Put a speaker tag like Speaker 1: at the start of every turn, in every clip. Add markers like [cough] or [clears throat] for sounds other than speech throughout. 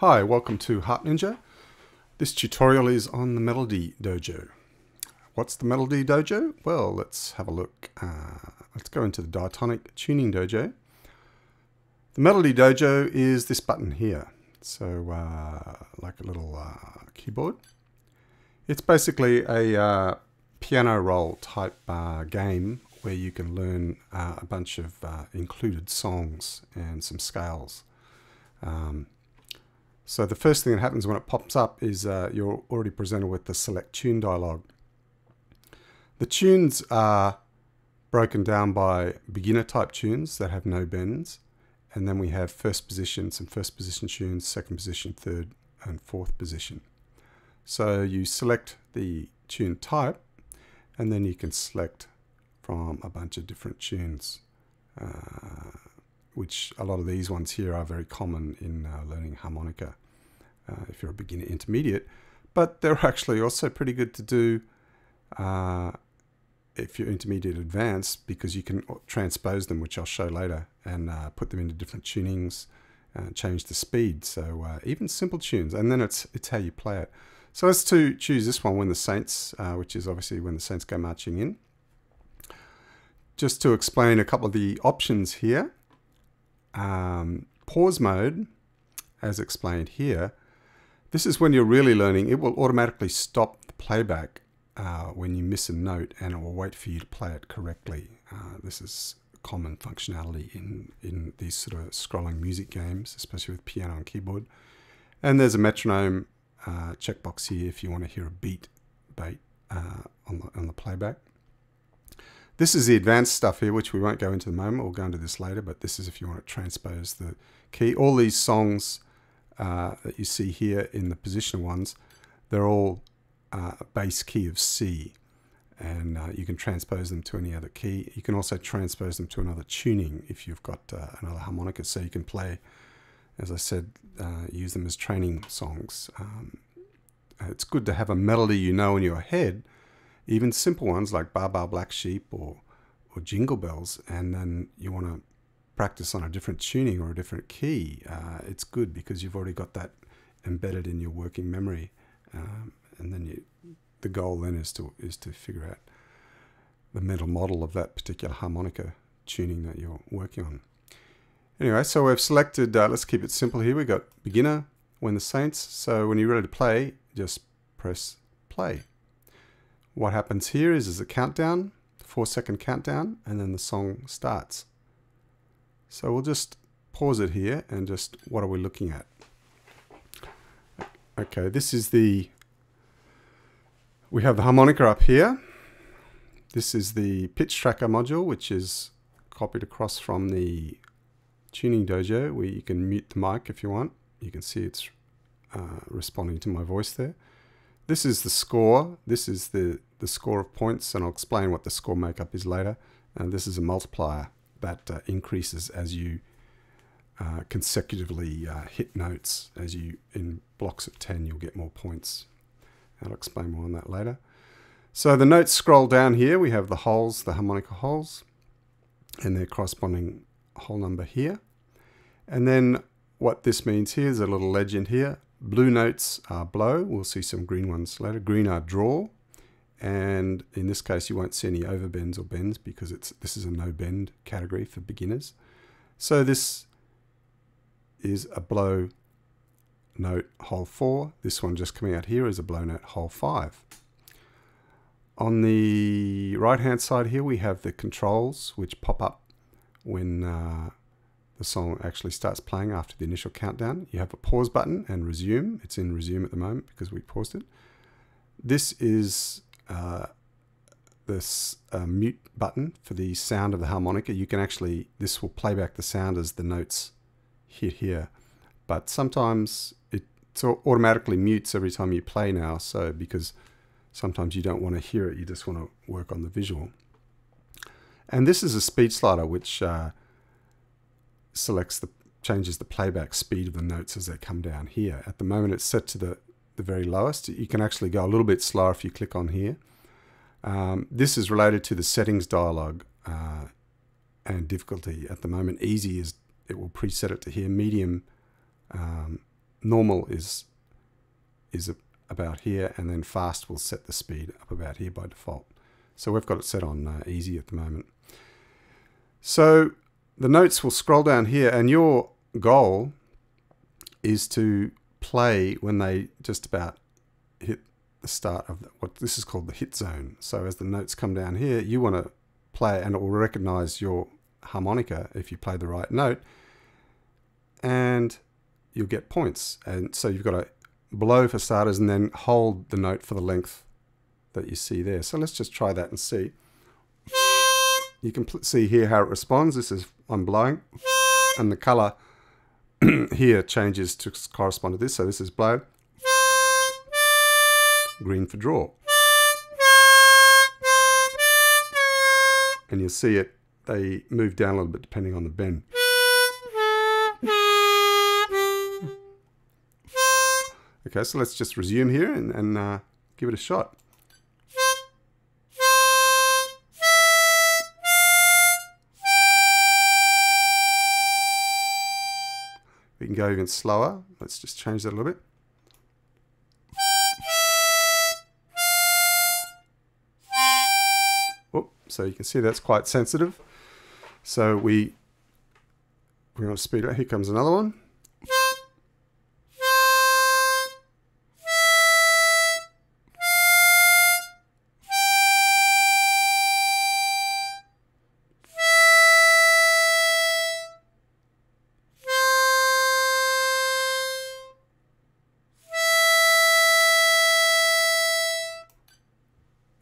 Speaker 1: Hi, welcome to HarpNinja. This tutorial is on the Melody Dojo. What's the Melody Dojo? Well, let's have a look. Uh, let's go into the Diatonic Tuning Dojo. The Melody Dojo is this button here. So, uh, like a little uh, keyboard. It's basically a uh, piano roll type uh, game where you can learn uh, a bunch of included songs and some scales. Um, so the first thing that happens when it pops up is uh, you're already presented with the select tune dialog. The tunes are broken down by beginner type tunes that have no bends. And then we have first position, some first position tunes, second position, third and fourth position. So you select the tune type and then you can select from a bunch of different tunes. Uh, which a lot of these ones here are very common in uh, learning harmonica uh, if you're a beginner intermediate. But they're [laughs] actually also pretty good to do uh, if you're intermediate advanced because you can transpose them, which I'll show later, and uh, put them into different tunings, uh, change the speed. So uh, even simple tunes, and then it's it's how you play it. So let's to choose this one when the Saints, which is obviously when the Saints go marching in. Just to explain a couple of the options here um, pause mode, as explained here, this is when you're really learning. It will automatically stop the playback uh, when you miss a note and it will wait for you to play it correctly. Uh, this is common functionality in, in these sort of scrolling music games, especially with piano and keyboard. And there's a metronome uh, checkbox here if you want to hear a beat bait uh, on, the, on the playback. This is the advanced stuff here, which we won't go into the moment. We'll go into this later, but this is if you want to transpose the key. All these songs uh, that you see here in the positional ones, they're all uh, a bass key of C. And uh, you can transpose them to any other key. You can also transpose them to another tuning if you've got uh, another harmonica. So you can play, as I said, uh, use them as training songs. Um, it's good to have a melody you know in your head, even simple ones like Baa Baa Black Sheep or, or Jingle Bells, and then you want to practice on a different tuning or a different key, uh, it's good because you've already got that embedded in your working memory. Um, and then you, the goal then is to is to figure out the mental model of that particular harmonica tuning that you're working on. Anyway, so we've selected, uh, let's keep it simple here. We've got beginner, when the Saints. So when you're ready to play, just press play. What happens here is, is a countdown, four second countdown, and then the song starts. So we'll just pause it here and just, what are we looking at? Okay, this is the, we have the harmonica up here. This is the pitch tracker module, which is copied across from the tuning dojo where you can mute the mic if you want. You can see it's uh, responding to my voice there. This is the score. This is the, the score of points, and I'll explain what the score makeup is later. And this is a multiplier that uh, increases as you uh, consecutively uh, hit notes. As you, in blocks of 10, you'll get more points. I'll explain more on that later. So the notes scroll down here. We have the holes, the harmonica holes, and their corresponding hole number here. And then what this means here is a little legend here. Blue notes are blow. We'll see some green ones later. Green are draw. And in this case, you won't see any overbends or bends because it's this is a no bend category for beginners. So this is a blow note hole 4. This one just coming out here is a blow note hole 5. On the right hand side here we have the controls which pop up when uh, the song actually starts playing after the initial countdown. You have a pause button and resume. It's in resume at the moment because we paused it. This is uh, this uh, mute button for the sound of the harmonica. You can actually, this will play back the sound as the notes hit here. But sometimes it automatically mutes every time you play now. So because sometimes you don't want to hear it, you just want to work on the visual. And this is a speed slider, which uh, selects the changes the playback speed of the notes as they come down here. At the moment it's set to the, the very lowest. You can actually go a little bit slower if you click on here. Um, this is related to the settings dialog uh, and difficulty. At the moment easy is it will preset it to here. Medium um, normal is is about here, and then fast will set the speed up about here by default. So we've got it set on uh, easy at the moment. So the notes will scroll down here, and your goal is to play when they just about hit the start of the, what this is called the hit zone. So as the notes come down here, you want to play and it will recognize your harmonica if you play the right note and you'll get points. And so you've got to blow for starters and then hold the note for the length that you see there. So let's just try that and see. You can see here how it responds. This is I'm blowing and the color [clears throat] here changes to correspond to this. So this is blow, green for draw. And you'll see it, they move down a little bit depending on the bend. Okay, so let's just resume here and, and uh, give it a shot. Can go even slower. Let's just change that a little bit. Oh, so you can see that's quite sensitive. So we we're going to speed. Up. Here comes another one.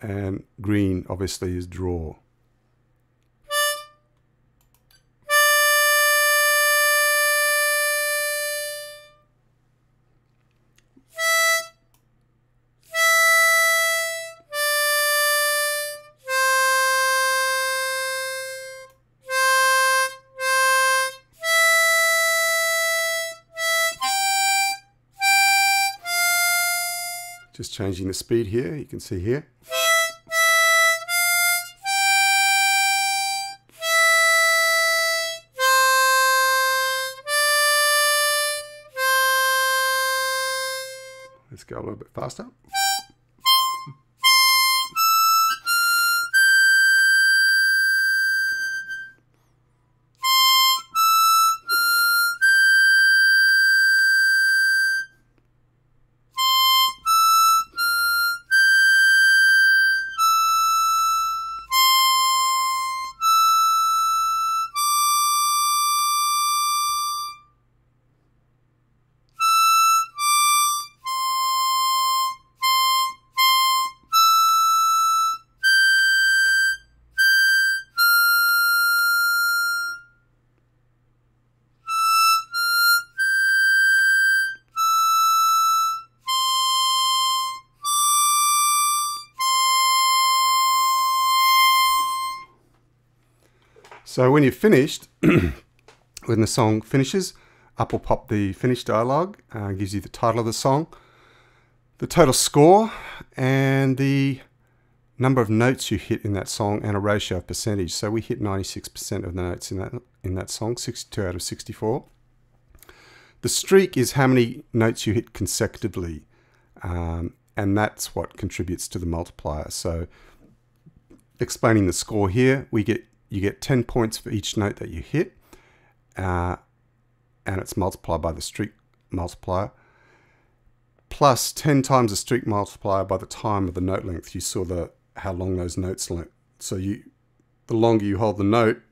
Speaker 1: And green obviously is draw. Just changing the speed here, you can see here. Go a little bit faster. So when you're finished, [clears throat] when the song finishes, up will pop the finish dialog, uh, gives you the title of the song, the total score, and the number of notes you hit in that song and a ratio of percentage. So we hit 96% of the notes in that in that song, 62 out of 64. The streak is how many notes you hit consecutively, um, and that's what contributes to the multiplier. So explaining the score here, we get you get 10 points for each note that you hit, uh, and it's multiplied by the streak multiplier, plus 10 times the streak multiplier by the time of the note length. You saw the how long those notes length. So you, the longer you hold the note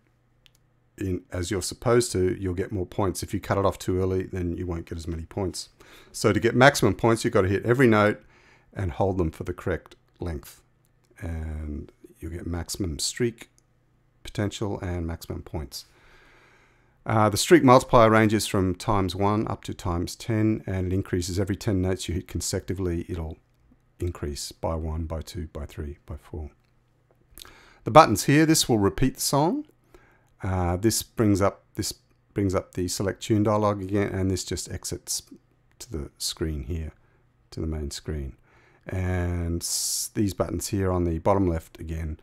Speaker 1: in as you're supposed to, you'll get more points. If you cut it off too early, then you won't get as many points. So to get maximum points, you've got to hit every note and hold them for the correct length. And you'll get maximum streak potential and maximum points. Uh, the streak multiplier ranges from times 1 up to times 10 and it increases every 10 notes you hit consecutively it'll increase by 1, by 2, by 3, by 4. The buttons here, this will repeat the song. Uh, this brings up this brings up the select tune dialog again and this just exits to the screen here, to the main screen. And these buttons here on the bottom left again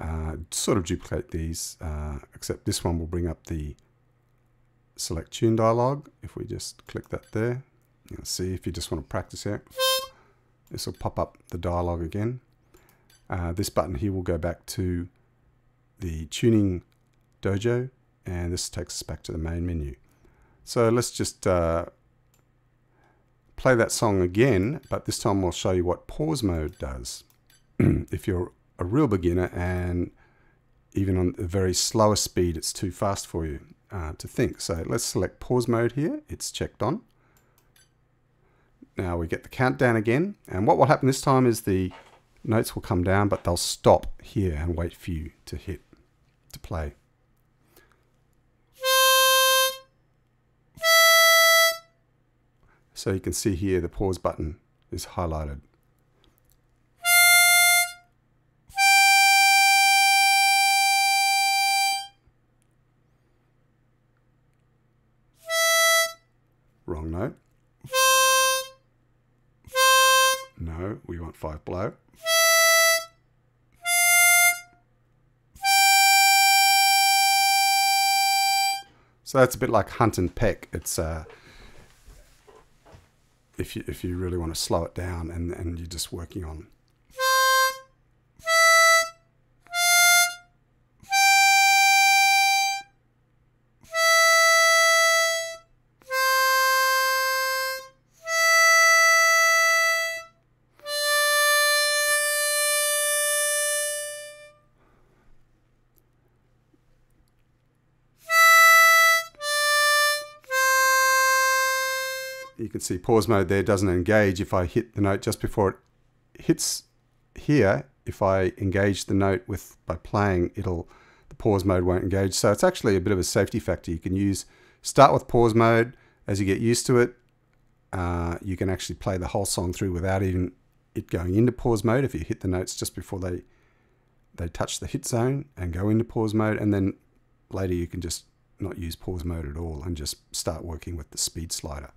Speaker 1: uh, sort of duplicate these, uh, except this one will bring up the select tune dialog. If we just click that there, You know, see if you just want to practice out, this will pop up the dialogue again. Uh, this button here will go back to the tuning dojo and this takes us back to the main menu. So let's just uh, play that song again, but this time we'll show you what pause mode does. [clears throat] if you're a real beginner and even on a very slower speed, it's too fast for you uh, to think. So let's select pause mode here. It's checked on. Now we get the countdown again. And what will happen this time is the notes will come down, but they'll stop here and wait for you to hit, to play. So you can see here the pause button is highlighted. Note. No, we want five below. So that's a bit like hunt and peck. It's uh, if you if you really want to slow it down and and you're just working on can see pause mode there doesn't engage if I hit the note just before it hits here. If I engage the note with by playing it'll the pause mode won't engage. So it's actually a bit of a safety factor. You can use start with pause mode. As you get used to it uh, you can actually play the whole song through without even it going into pause mode. If you hit the notes just before they they touch the hit zone and go into pause mode and then later you can just not use pause mode at all and just start working with the speed slider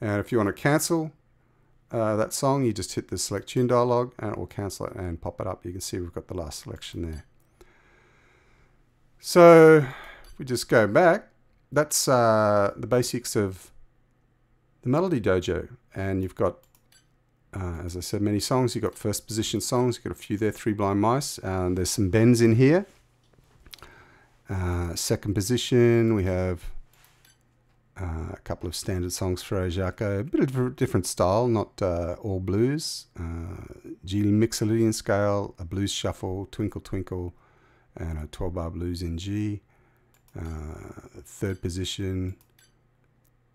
Speaker 1: And if you want to cancel uh, that song, you just hit the select tune dialog and it will cancel it and pop it up. You can see we've got the last selection there. So we just go back, that's uh, the basics of the Melody Dojo. And you've got, uh, as I said, many songs. You've got first position songs. You've got a few there, Three Blind Mice. And there's some bends in here. Uh, second position, we have uh, a couple of standard songs for Jaco, a bit of a different style, not uh, all blues. Uh, G Mixolydian scale, a blues shuffle, Twinkle Twinkle, and a 12 bar blues in G. Uh, third position,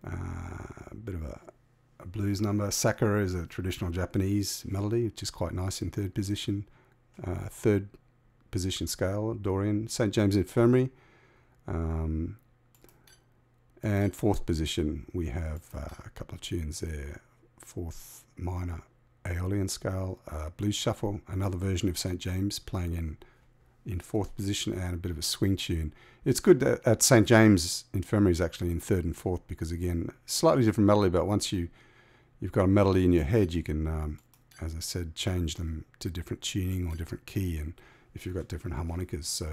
Speaker 1: uh, a bit of a, a, blues number. Sakura is a traditional Japanese melody, which is quite nice in third position. Third position scale, Dorian. St. James Infirmary. Um, and fourth position, we have uh, a couple of tunes there. Fourth minor Aeolian scale, uh, blues shuffle, another version of St. James playing in in fourth position, and a bit of a swing tune. It's good that at St. James Infirmary is actually in third and fourth because again, slightly different melody, but once you you've got a melody in your head, you can, um, as I said, change them to different tuning or different key, and if you've got different harmonicas, so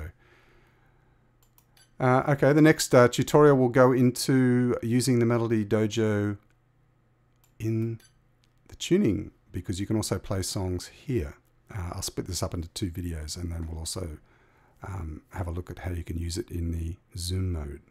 Speaker 1: uh, okay, the next uh, tutorial will go into using the Melody Dojo in the tuning because you can also play songs here. Uh, I'll split this up into two videos and then we'll also um, have a look at how you can use it in the zoom mode.